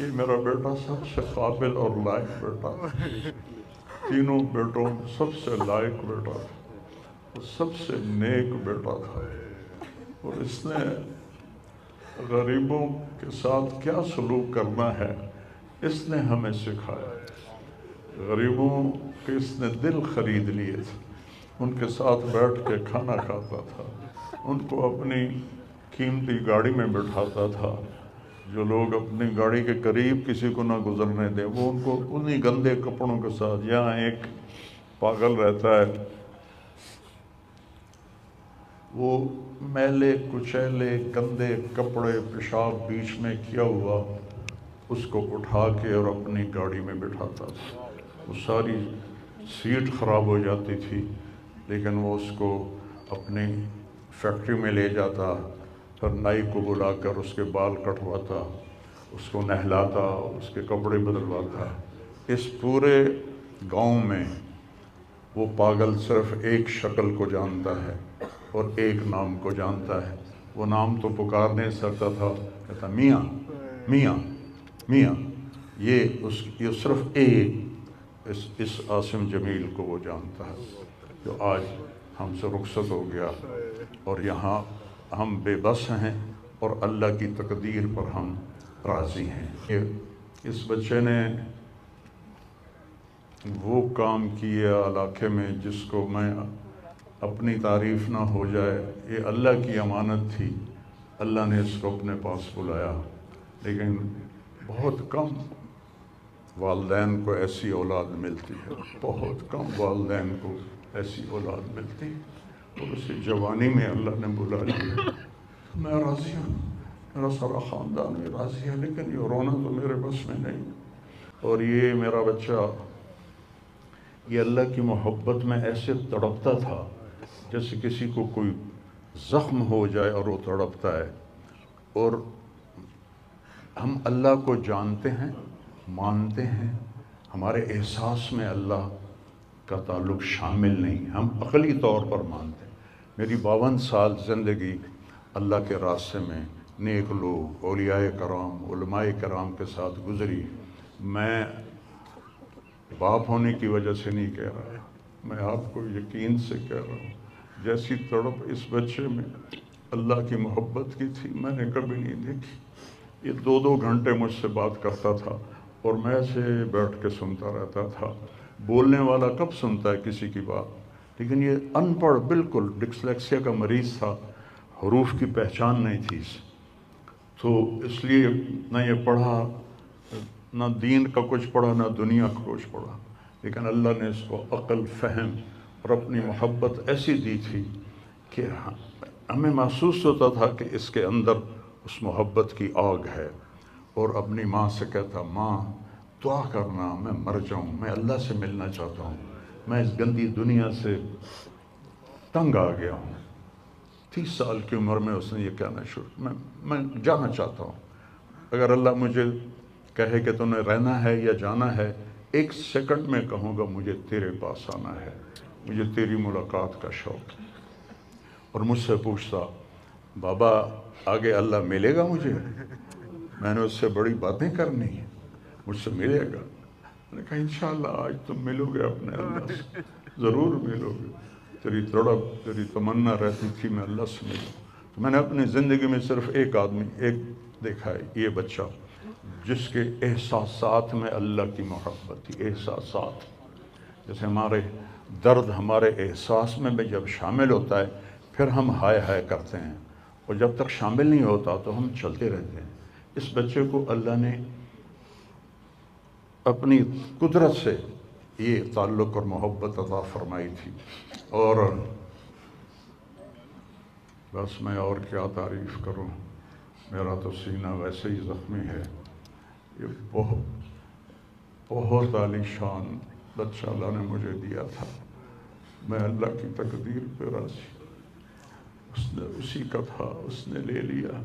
ये मेरा बेटा सबसे काबिल और लायक बेटा तीनों बेटों सबसे लायक बेटा था सबसे नेक बेटा था। और इसने गरीबों के साथ क्या सलूक करना है, इसने हमें सिखाया। गरीबों के इसने दिल खरीद लिए थे। उनके साथ बैठ के खाना खाता था। उनको अपनी कीमती गाड़ी में बैठाता था। जो लोग अपनी गाड़ी के करीब किसी को ना गुजरने दें, वो उनको उन्हीं गंदे कपड़ों के साथ, यहाँ एक पागल रहता है। वो मैले, कुचैले, गंदे कपड़े, पेशाब बीच में किया हुआ, उसको उठा के और अपनी गाड़ी में बिठाता था। वो सारी सीट ख़राब हो जाती थी, लेकिन वो उसको अपनी फैक्ट्री में ले जाता। फिर नाई को बुलाकर उसके बाल कटवाता उसको नहलाता, उसके कपड़े बदलवाता। इस पूरे गाँव में वो पागल सिर्फ़ एक शक्ल को जानता है और एक नाम को जानता है। वो नाम तो पुकार नहीं सकता था, कहता, मियाँ मियाँ मियाँ। ये उस, ये सिर्फ़ एक इस इस आसिम जमील को वो जानता है, जो आज हमसे रुखसत हो गया और यहाँ हम बेबस हैं और अल्लाह की तकदीर पर हम राज़ी हैं। इस बच्चे ने वो काम किया इलाके में जिसको मैं अपनी तारीफ़ ना हो जाए। ये अल्लाह की अमानत थी। अल्लाह ने इसको अपने पास बुलाया। लेकिन बहुत कम वालदेन को ऐसी औलाद मिलती है। बहुत कम वालदेन को ऐसी औलाद मिलती। है और उसे जवानी में अल्लाह ने बुला लिया। मैं राज़ी हूँ। मेरा सारा ख़ानदान भी राज़ी है, लेकिन ये रोना तो मेरे बस में नहीं। और ये मेरा बच्चा, ये अल्लाह की मोहब्बत में ऐसे तड़पता था, जैसे किसी को कोई ज़ख्म हो जाए और वो तड़पता है। और हम अल्लाह को जानते हैं, मानते हैं, हमारे एहसास में अल्लाह का ताल्लुक शामिल नहीं, हम अकली तौर पर मानते हैं। मेरी बावन साल ज़िंदगी अल्लाह के रास्ते में नेक लोग ओलियाए कराम कराम के साथ गुज़री। मैं बाप होने की वजह से नहीं कह रहा मैं आपको यकीन से कह रहा हूँ, जैसी तड़प इस बच्चे में अल्लाह की मोहब्बत की थी, मैंने कभी नहीं देखी। ये दो दो घंटे मुझसे बात करता था और मैं ऐसे बैठ के सुनता रहता था। बोलने वाला कब सुनता है किसी की बात? लेकिन ये अनपढ़, बिल्कुल डिक्सलेक्सिया का मरीज़ था, हरूफ की पहचान नहीं थी तो इसलिए न ये पढ़ा, न दीन का कुछ पढ़ा, ना दुनिया का कुछ पढ़ा। लेकिन अल्लाह ने इसको अक्ल, फ़हम और अपनी मोहब्बत ऐसी दी थी कि हमें महसूस होता था कि इसके अंदर उस मोहब्बत की आग है। और अपनी माँ से कहता, माँ दुआ करना मैं मर जाऊँ, मैं अल्लाह से मिलना चाहता हूँ। मैं इस गंदी दुनिया से तंग आ गया हूँ। तीस साल की उम्र में उसने ये कहना शुरू मैं मैं जाना चाहता हूँ। अगर अल्लाह मुझे कहे कि तुम्हें रहना है या जाना है, एक सेकंड में कहूँगा, मुझे तेरे पास आना है। मुझे तेरी मुलाकात का शौक़ है। और मुझसे पूछता, बाबा, आगे अल्लाह मिलेगा मुझे? मैंने उससे बड़ी बातें करनी है। मुझसे मिलेगा? मैंने कहा, इंशाल्लाह, आज तुम मिलोगे अपने अल्लाह से। ज़रूर मिलोगे। तेरी तड़प तेरी तमन्ना रहती थी, मैं अल्लाह से मिलूँ। तो मैंने अपनी ज़िंदगी में सिर्फ़ एक आदमी, एक देखा है, ये बच्चा, जिसके एहसास में अल्लाह की मोहब्बत थी। एहसास जैसे हमारे दर्द हमारे एहसास में भी जब शामिल होता है, फिर हम हाय हाय करते हैं। और जब तक शामिल नहीं होता तो हम चलते रहते हैं। इस बच्चे को अल्लाह ने अपनी कुदरत से ये ताल्लुक़ और मोहब्बत अदा फरमाई थी। और, बस मैं और क्या तारीफ़ करूँ? मेरा तो सीना वैसे ही ज़ख्मी है। ये बहुत बहुत आलिशान बच्चा अल्लाह ने मुझे दिया था। मैं अल्लाह की तकदीर पे राज़ी। उसने, उसी का था, उसने ले लिया।